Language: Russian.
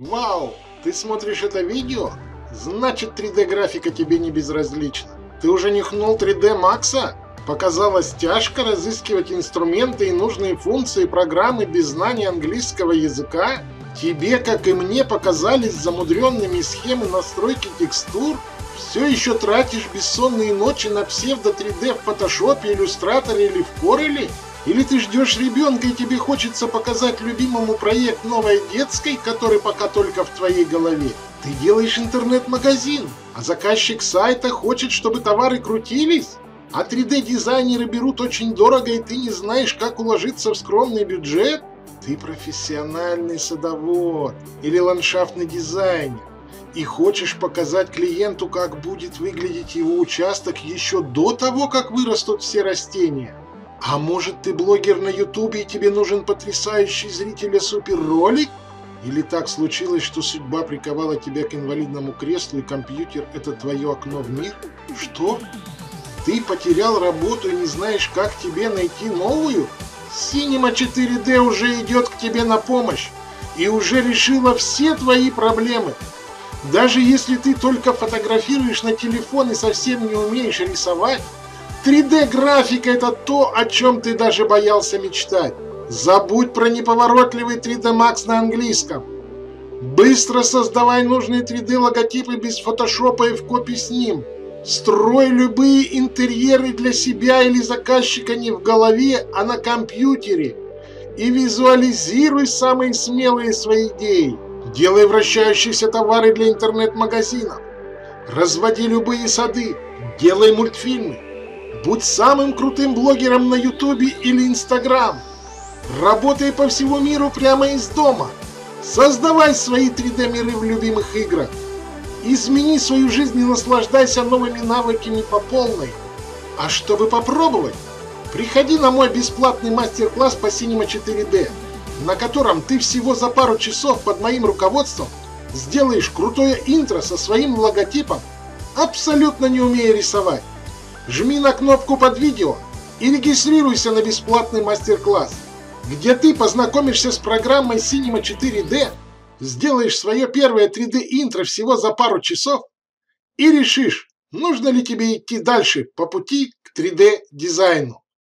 Вау, ты смотришь это видео? Значит 3D-графика тебе не безразлична. Ты уже нюхнул 3D Макса? Показалось тяжко разыскивать инструменты и нужные функции программы без знания английского языка? Тебе, как и мне, показались замудренными схемы настройки текстур? Все еще тратишь бессонные ночи на псевдо 3D в фотошопе, иллюстраторе или в Corel? Или ты ждешь ребенка и тебе хочется показать любимому проект новой детской, который пока только в твоей голове? Ты делаешь интернет-магазин, а заказчик сайта хочет, чтобы товары крутились? А 3D-дизайнеры берут очень дорого, и ты не знаешь, как уложиться в скромный бюджет? Ты профессиональный садовод или ландшафтный дизайнер и хочешь показать клиенту, как будет выглядеть его участок еще до того, как вырастут все растения? А может ты блогер на ютубе и тебе нужен потрясающий зрителя суперролик? Или так случилось, что судьба приковала тебя к инвалидному креслу и компьютер – это твое окно в мир? Что? Ты потерял работу и не знаешь, как тебе найти новую? Cinema 4D уже идет к тебе на помощь и уже решила все твои проблемы. Даже если ты только фотографируешь на телефон и совсем не умеешь рисовать, 3D-графика – это то, о чем ты даже боялся мечтать. Забудь про неповоротливый 3D Max на английском. Быстро создавай нужные 3D-логотипы без фотошопа и в копии с ним. Строй любые интерьеры для себя или заказчика не в голове, а на компьютере. И визуализируй самые смелые свои идеи. Делай вращающиеся товары для интернет-магазинов. Разводи любые сады. Делай мультфильмы. Будь самым крутым блогером на Ютубе или Инстаграм. Работай по всему миру прямо из дома. Создавай свои 3D-миры в любимых играх. Измени свою жизнь и наслаждайся новыми навыками по полной. А чтобы попробовать, приходи на мой бесплатный мастер-класс по Cinema 4D, на котором ты всего за пару часов под моим руководством сделаешь крутое интро со своим логотипом, абсолютно не умея рисовать. Жми на кнопку под видео и регистрируйся на бесплатный мастер-класс, где ты познакомишься с программой Cinema 4D, сделаешь свое первое 3D-интро всего за пару часов и решишь, нужно ли тебе идти дальше по пути к 3D-дизайну.